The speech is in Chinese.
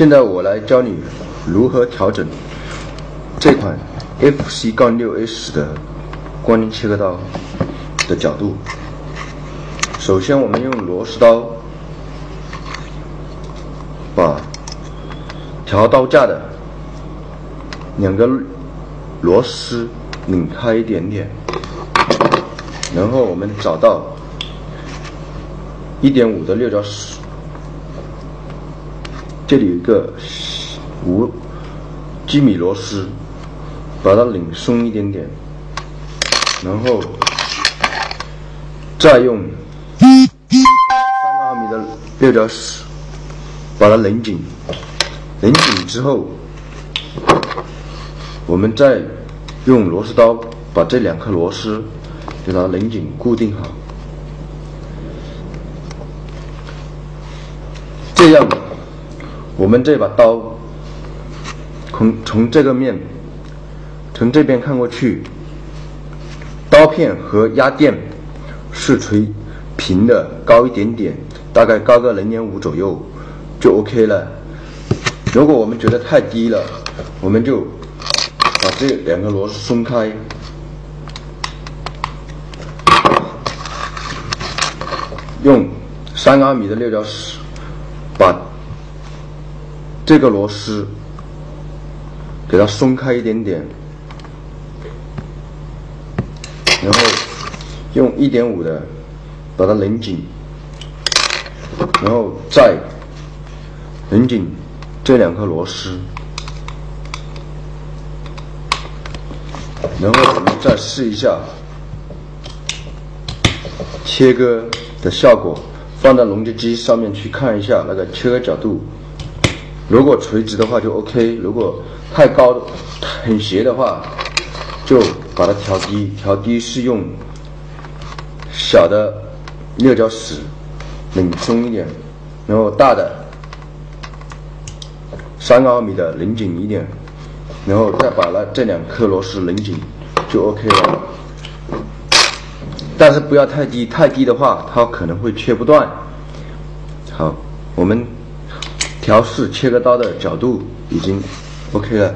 现在我来教你如何调整这款 FC 杠六 S 的光电切割刀的角度。首先，我们用螺丝刀把调刀架的两个螺丝拧开一点点，然后我们找到一点五的六角齿，这里有一个五几米螺丝，把它拧松一点点，然后再用三毫米的六角齿把它拧紧，拧紧之后，我们再用螺丝刀把这两颗螺丝给它拧紧固定好，这样我们这把刀从从这个面从这边看过去，刀片和压垫是垂平的，高一点点，大概高个零点五左右就 OK 了。如果我们觉得太低了，我们就把这两个螺丝松开，用三毫米的六角齿把这个螺丝给它松开一点点，然后用一点五的把它拧紧，然后再拧紧这两颗螺丝，然后我们再试一下切割的效果，放到龙接机上面去看一下那个切割角度。如果垂直的话就 OK，如果太高很斜的话，就把它调低。调低是用小的六角尺拧松一点，然后大的三毫米的拧紧一点，然后再把那这两颗螺丝拧紧，就 OK 了。但是不要太低，太低的话它可能会切不断。好，我们调试切割刀的角度已经 OK 了。